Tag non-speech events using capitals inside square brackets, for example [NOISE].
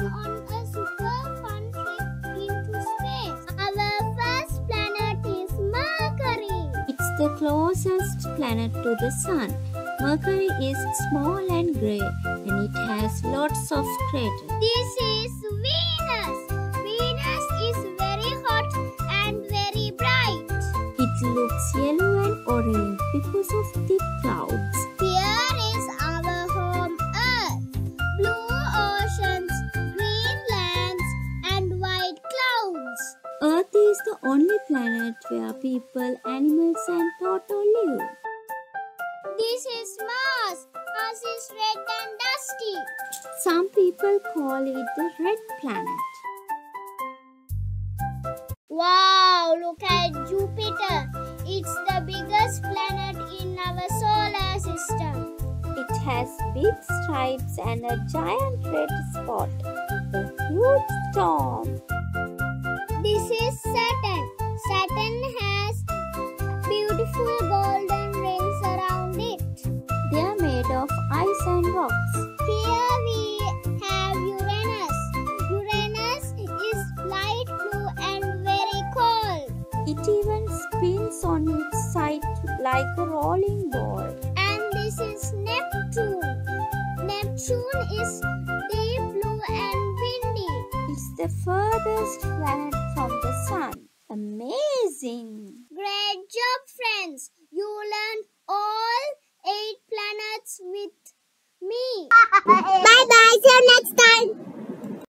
on a super fun trip into space. Our first planet is Mercury. It's the closest planet to the Sun. Mercury is small and grey and it has lots of craters. This is Venus. Venus is very hot and very bright. It looks yellow and orange because of the is the only planet where people, animals, and turtle live. This is Mars. Mars is red and dusty. Some people call it the red planet. Wow, look at Jupiter. It's the biggest planet in our solar system. It has big stripes and a giant red spot, a huge storm. Beautiful golden rings around it. They are made of ice and rocks. Here we have Uranus. Uranus is light blue and very cold. It even spins on its side like a rolling ball. And this is Neptune. Neptune is deep blue and windy. It's the furthest planet from the sun. Amazing! Job, friends! You learned all eight planets with me. [LAUGHS] bye bye. See you next time.